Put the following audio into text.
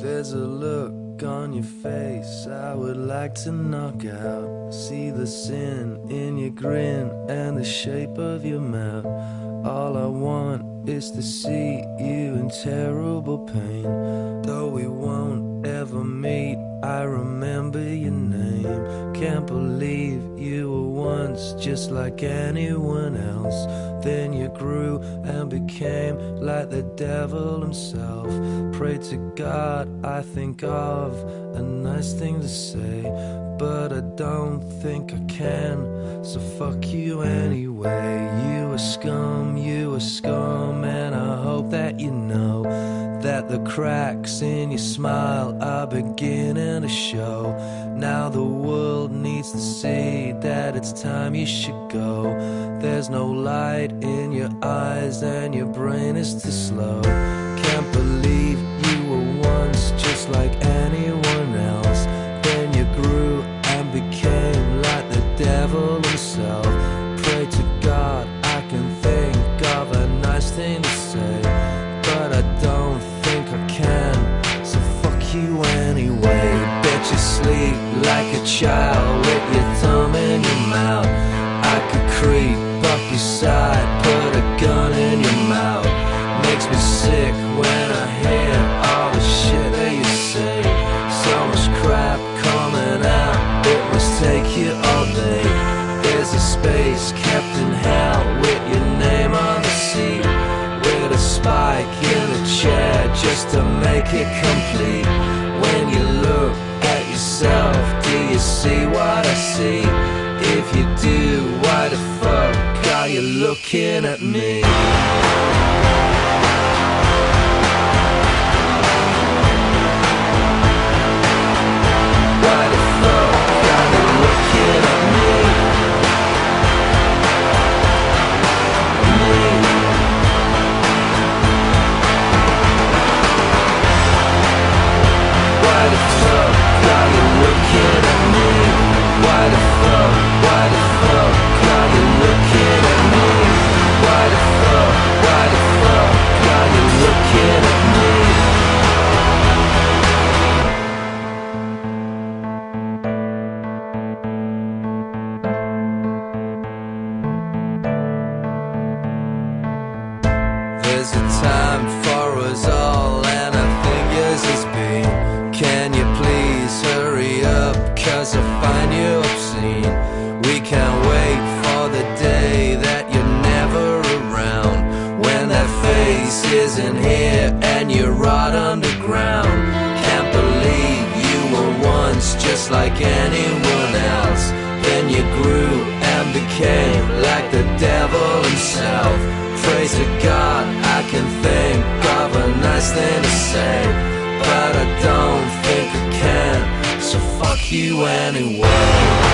There's a look on your face I would like to knock out. See the sin in your grin and the shape of your mouth. All I want is to see you in terrible pain. Though we won't ever meet, I remember your name. Can't believe you were once just like anyone else. Then you grew and became like the devil himself. Pray to God, I think of a nice thing to say, but I don't think I can. So fuck you anyway. You a scum, you a scum, and I hope that you know that the cracks in your smile are beginning to show. Now the world needs to see that it's time you should go. There's no light in your eyes, and your brain is too slow. Can't believe nice thing to say, but I don't think I can. So fuck you anyway. Bet you sleep like a child with your thumb in your mouth. I could creep up your side, put a gun in your mouth. Makes me sick make it complete. When you look at yourself, do you see what I see? If you do, why the fuck are you looking at me? There's a time for us all, and I think yours has been. Can you please hurry up? Cause I find you obscene. We can't wait for the day that you're never around. When that face isn't here and you're right underground. Can't believe you were once just like anyone else. Then you grew and became like the devil himself. Praise to God, nice thing to say, but I don't think I can. So fuck you anyway.